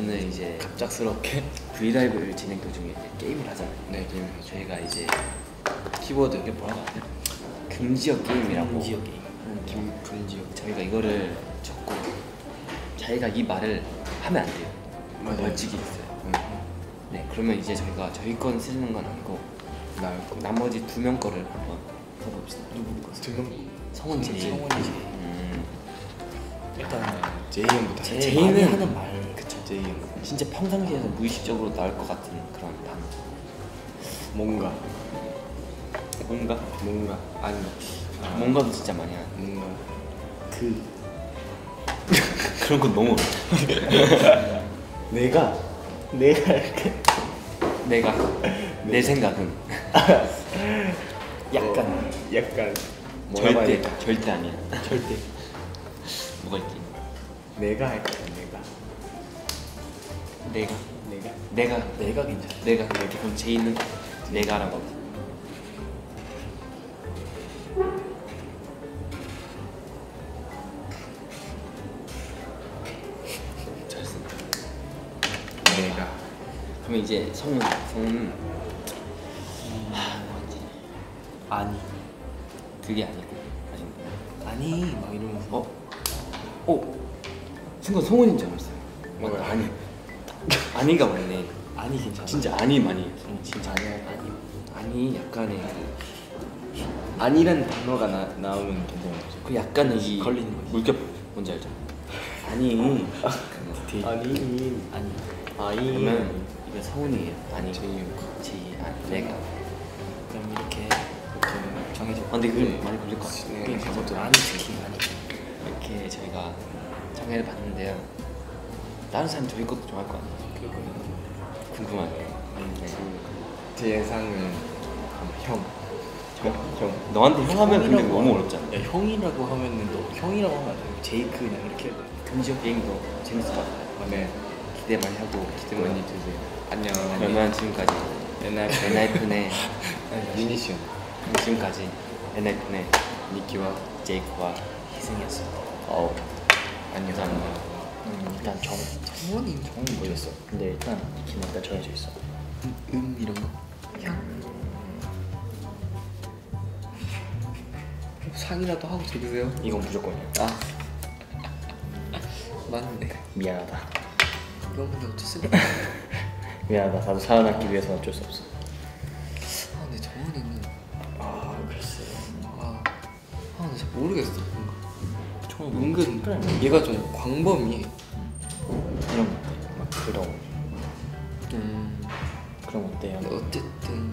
오늘 이제 갑작스럽게 브이라이브를 진행 도중에 게임을 하잖아요. 네 게임을 하죠. 저희가 이제 키워드 이게 뭐라고 하냐? 금지어 게임이라고. 금지어 게임. 김 금지어. 저희가 이거를 적고 자기가 이 말을 하면 안 돼요. 맞아요. 벌칙이 있어요. 응. 네, 그러면 이제 저희가 저희 건 쓰는 건 아니고 거. 나머지 두 명 거를 한번 써봅시다. 누구 거? 지금 성원 제이. 성원이 제이. 음, 일단 제이 형부터. 제- 제이는- 하는 말. 그쵸. 형. 진짜 평상시에서 무의식적으로 나올 것 같은 그런 단어. 뭔가. 뭔가? 뭔가. 아니 아, 뭔가도 진짜 많이 하는. 뭔가. 그. 그런 건 너무 내가? 내가 이렇게? 내가. 내 생각은. 약간. 어, 약간. 절대? 절대 아니야. 절대. 뭐가 있지? 내가 할까 내가 내가 내가 내가 내가 괜찮아. 내가 그럼 제이는 내가라고. 잘 쓴다. 내가 그러면 이제 성은 성은 하 뭐지? 아니 그게 아니고 아닌가? 아니 막 이러면서 어? 어? 순간 성훈인 줄 알았어요. 맞다? 아니 아니가 맞네. 아니 괜찮아. 진짜 아니 많이. 응, 진짜 아니야 아니. 아니 약간의 그, 아니라는 단어가 나, 나오면 괜찮은 거죠. 그 약간의 이 걸리는 거지. 물결 뭔지 알죠? 아니 디테일. 아니 아니 아니 그러면 이게 성훈이에요. 아니 제이 아니 내가. 그럼 이렇게 정해져. 아, 근데 그건 많이 걸릴 것 같아요. 네, 그것도 아니 특히 아니. 이렇게 저희가 정해를 봤는데요. 다른 사람 저희 것도 좋아할 거 아니에요? 그리고 궁금하네요. 네. 제 예상은 형. 형. 형. 너한테 형 하면 근데 형이라고 너무 어렵잖아. 야 형이라고 하면은 너 형이라고 하면 안 돼. 제이크 그냥 이렇게 해도 돼. 금지어 게임도 재밌을 것 같아요. 아, 네. 기대 많이 하고 기대 많이 해주세요. 안녕. 그러면 지금까지 엔하이픈의 유니션 지금까지 엔하이픈의 니키와 제이크와 희승이었습니다. 어우 안녕. 감사합니다. 음, 일단 정 성원이 정은 모르겠어. 근데 일단 이키는 일단 정해져 있어. 음 이런 거. 향. 상이라도 하고 들으세요. 이건 무조건이야. 아 맞네. 미안하다. 이건 근데 어쩔 수 없어. 미안하다. 나도 살아남기 위해서 어쩔 수 없어. 아 근데 정원이는 아 글쎄. 아, 아, 나잘 모르겠어. 뭔가. 은근. 얘가 좀 광범위해. 그런 음. 거 어때요? 어쨌든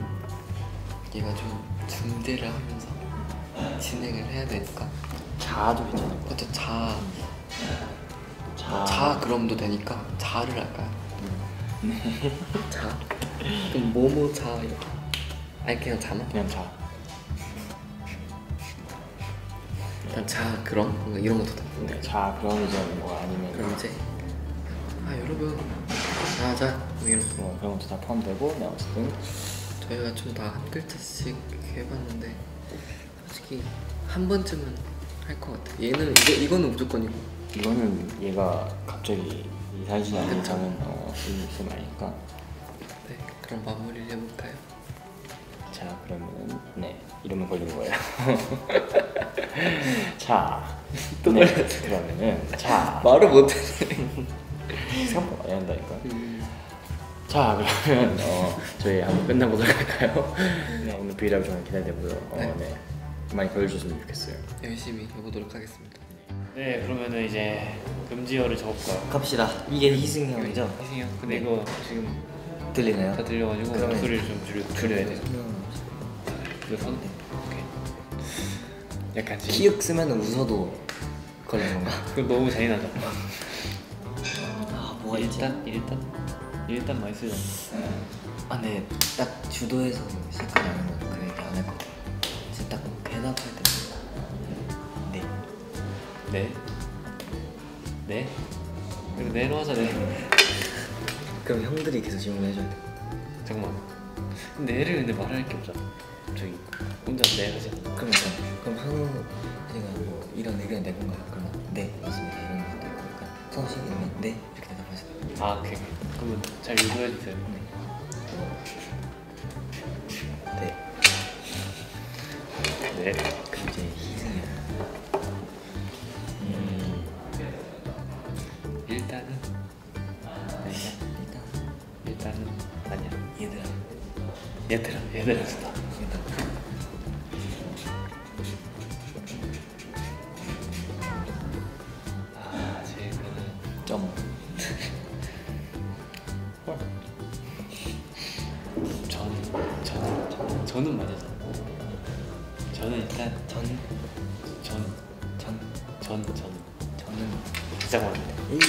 얘가 좀 중대를 하면서 진행을 해야 되니까. 자아도 괜찮아. 어쨌든 자, 자. 자 그럼도 되니까 자를 할까요? 자. 그럼 뭐뭐 자 이렇게. 아니 그냥 자나? 그냥 자. 그냥 자 그럼 뭔가 이런 것도 다. 네, 자 그럼 이제 뭐 아니면 그럼 이제 아 여러분 자자 뭐 이런 거. 뭐 그런 것도 다 포함되고 네, 어쨌든 저희가 좀 다 한 글자씩 해봤는데 솔직히 한 번쯤은 할 것 같아. 얘는 이거 이거는 무조건이고. 이거는 얘가 갑자기 이사진 아닌. 이상은 어 있으면 아니까 네, 그럼 마무리를 해볼까요? 자 그러면 네 이러면 걸린 거예요. 자또 네. 그러면은 자 말을 못해. 생각보다 많이 한다니까. 자 그러면 어, 저희 한번 끝나보도록 할까요? 네 오늘 브이라이브 정말 기대되고요. 어, 네. 네. 많이 걸려주셨으면 좋겠어요. 열심히 해보도록 하겠습니다. 네 그러면은 이제 금지어를 적을까요? 갑시다. 이게 희승이 형이죠? 희승이 형 근데 이거 지금 들리나요? 다 들려가지고 그러면- 목소리를 좀 줄여, 줄여야 돼요 이거 돼? 오케이 약간 지금 키읔 쓰면 웃어도 걸리는 건가? 그거 너무 잔인하다 아 뭐가 있지? 일단 일단 일단 많이 쓰잖아 아 네. 딱 주도해서 시작하지 않으면 그 얘기 안할것 같아요. 진짜 딱 대답할 때 네. 네? 네? 그리고 네로 하자 네 그럼 형들이 계속 질문해줘야 돼. 잠깐만 근데 네를 근데 말할 게 없잖아 저기 혼자 네 하지 그럼 일단 그럼 한우 씨가 뭐 이런 의견 내 건가요? 그러면 네 맞습니다 이런 것도 있고 약간 어떤 식이면 네 이렇게 대답하세요. 아 오케이 그러면 잘 유도해 주세요 네. 네. 이제 희승이요. 음, 일단은? 아니야? 일단 일단은 아니야. 얘들아. 얘들아 얘들아 저는 맞아서 저는 일단 전, 전 전, 전, 전 저는 잠깐만 일.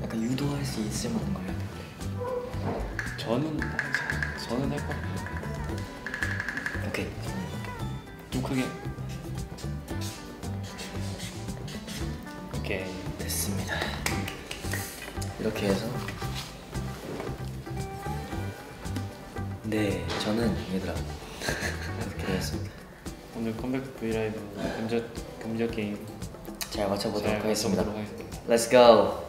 약간 유도할 수 있을 만한 걸 해야 돼. 저는 저는 할 거야 오케이. 좀 크게 오케이 됐습니다. 이렇게 해서 네 저는 얘들아 이렇게 되었습니다. 오늘 컴백 브이라이브 금저 금저 게임 잘 맞춰보도록 잘 하겠습니다. 맞춰보도록 하겠습니다 Let's go.